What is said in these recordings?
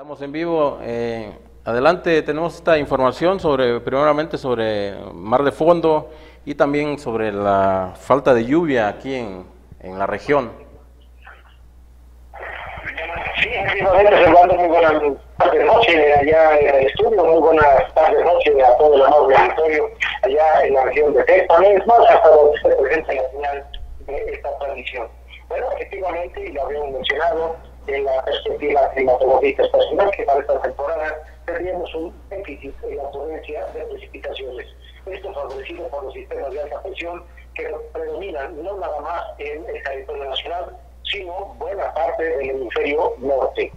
Estamos en vivo. Eh, adelante, tenemos esta información sobre, primeramente sobre mar de fondo y también sobre la falta de lluvia aquí en, en la región. Sí, efectivamente, Servando, muy buenas tardes noche allá en el estudio, muy buenas tardes noche a todo el amable auditorio allá en la región de Texas, es más, hasta donde se presenta la señal de esta transmisión. Bueno, efectivamente, y lo habíamos mencionado, en la perspectiva climatológica estacional, que para esta temporada tendríamos un déficit en la potencia de precipitaciones. Esto favorecido por los sistemas de alta presión que predominan no nada más en el territorio nacional, sino buena parte del hemisferio norte.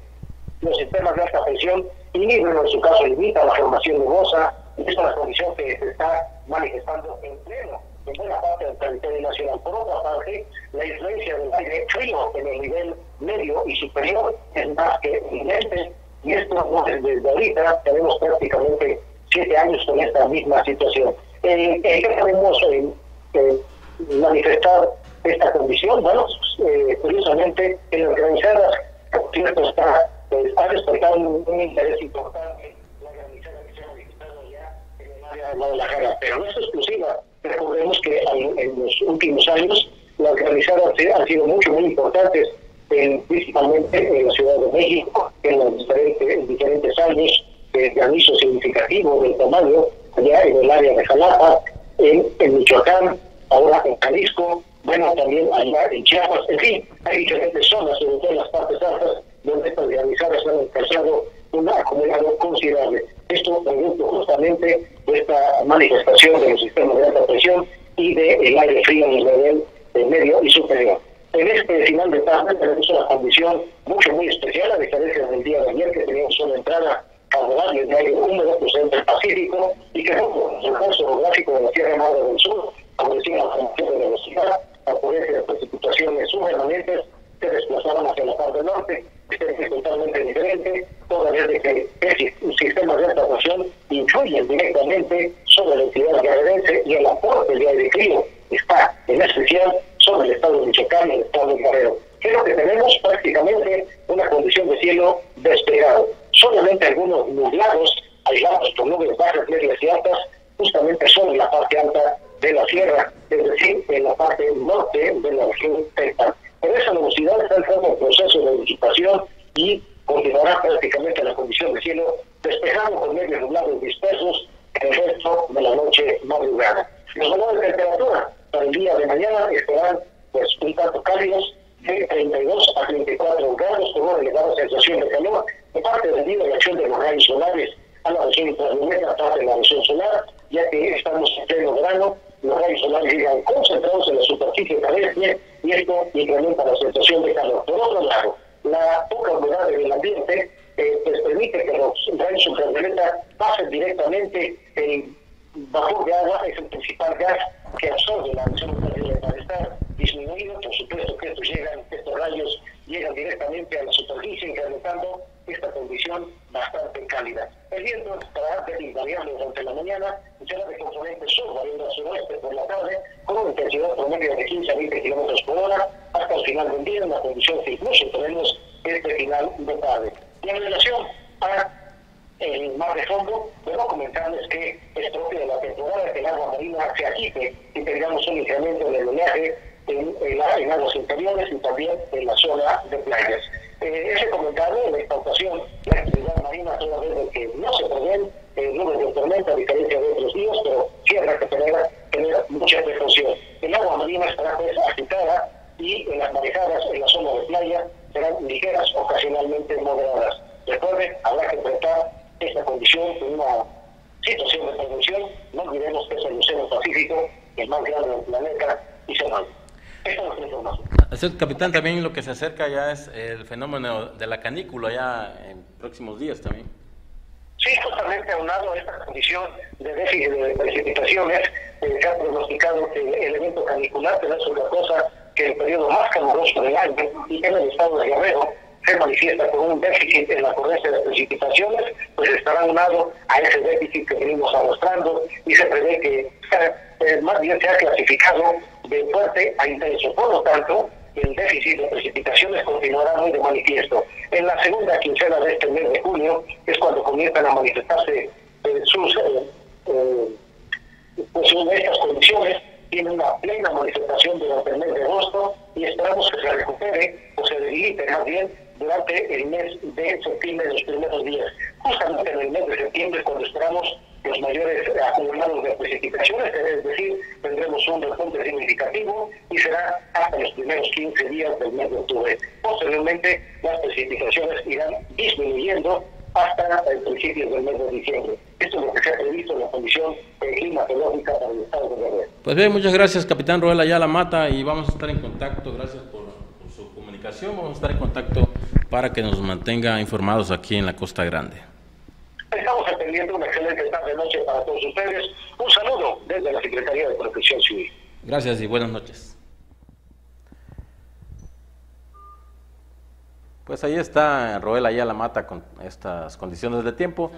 Los sistemas de alta presión inhiben, en su caso, limita la formación de nubosa, y es la condición que se está manifestando en pleno en buena parte del territorio nacional. Por otra parte, la influencia del aire frío en el nivel medio y superior es más que evidente, y esto desde ahorita tenemos prácticamente siete años con esta misma situación. Eh, ¿Qué podemos eh, manifestar esta condición? Bueno, eh, curiosamente, en organizadas, cierto está, pues, ha despertado un, interés importante la organizada que se ha manifestado ya en el área de Guadalajara, pero no es exclusiva. Recordemos que en, los últimos años las organizadas han sido mucho, muy importantes, principalmente en la Ciudad de México, en los diferentes, diferentes años de granizo significativo del tamaño, allá en el área de Jalapa, en, en Michoacán, ahora en Jalisco, bueno, también allá en Chiapas, en fin, hay diferentes zonas, sobre todo en las partes altas, donde estas granizadas han alcanzado un acumulado considerable. Esto producto justamente de esta manifestación de los sistemas de alta presión y del aire frío en el nivel medio y superior. En este final de tarde tenemos una condición mucho, muy especial, a diferencia del día de ayer, que teníamos una entrada favorable de aire húmedo procedente del Pacífico y que por el curso geográfico de la Sierra Madre del Sur, como decía la formación de velocidad, la ocurrencia de precipitaciones subremanentes se desplazaban hacia la parte norte. Este es totalmente diferente, toda vez de que el sistema de alta influyen directamente sobre la entidad guerrerense y el aporte de aire frío está en especial sobre el estado de Michoacán y el estado de Guerrero. Creo que tenemos prácticamente una condición de cielo despegado. Solamente algunos nublados, aislados por nubes bajas, medias y altas, justamente sobre la parte alta de la sierra, es decir, en la parte norte de la región. Pero esa nubosidad está entrando en proceso de disipación y continuará prácticamente la condición de cielo despejado con medios nublados dispersos el resto de la noche madrugada. Los valores de temperatura para el día de mañana estarán pues un tanto cálidos de 32 a 34 grados con una elevada sensación de calor de parte debido a la acción de los rayos solares a la región ultravioleta, parte de la región solar, ya que estamos en pleno verano, los rayos solares llegan concentrados en la superficie terrestre y esto incrementa la sensación de calor. Por otro lado, la poca humedad del ambiente eh, pues permite que los rayos ultravioleta pasen directamente el vapor de agua, es el principal gas que absorbe la acción ultravioleta. Al estar disminuido, por supuesto que estos, llegan, estos rayos llegan directamente a la superficie, incrementando esta condición bastante cálida. El viento estará de invariable durante la mañana, será de componente sur, variando al suroeste por la tarde, con una intensidad promedio de 15 a 20 kilómetros por hora, hasta el final del día, en la condición que incluso tenemos este final de tarde. Y en relación a el mar de fondo, debo comentarles que es propio de la temporada se agite y tengamos un incremento del oleaje en, en, aguas interiores y también en la zona de playas. Eh, ese comentario, la exportación de la actividad marina, toda vez que no se prevén eh, nubes de tormenta a diferencia de otros días, pero habrá que tener, tener mucha precaución. El agua marina estará pues, agitada y en las marejadas en la zona de playa serán ligeras, ocasionalmente moderadas. Recuerden, habrá que tratar esta condición con una situación de prevención. No olvidemos que es el Océano Pacífico, el más grande del planeta, y se va. Así capitán, también lo que se acerca ya es el fenómeno de la canícula ya en próximos días también. Sí, justamente aunado a esta condición de déficit de precipitaciones, eh, se ha pronosticado que el evento canicular será otra cosa que el periodo más caluroso del año y en el estado de Guerrero se manifiesta con un déficit en la ocurrencia de precipitaciones, pues estará aunado a ese déficit que venimos arrastrando y se prevé que eh, más bien se ha clasificado de fuerte a intenso. Por lo tanto, el déficit de precipitaciones continuará muy de manifiesto. En la segunda quincena de este mes de junio es cuando comienzan a manifestarse eh, sus, eh, eh, pues, estas condiciones, tiene una plena manifestación durante el mes de agosto y esperamos que se recupere o se debilite más bien durante el mes de septiembre, los primeros días. Justamente en el mes de septiembre, cuando esperamos los mayores acumulados de precipitaciones, es decir, tendremos un repunte significativo y será hasta los primeros 15 días del mes de octubre. Posteriormente, las precipitaciones irán disminuyendo hasta el principio del mes de diciembre. Esto es lo que se ha previsto en la Comisión Climatológica para el Estado de Guerrero. Pues bien, muchas gracias, capitán Roel Ayala Mata, y vamos a estar en contacto. Gracias por, comunicación. Vamos a estar en contacto para que nos mantenga informados aquí en la Costa Grande. Estamos atendiendo una excelente tarde noche para todos ustedes. Un saludo desde la Secretaría de Protección Civil. Gracias y buenas noches. Pues ahí está Roel Ayala Mata con estas condiciones de tiempo.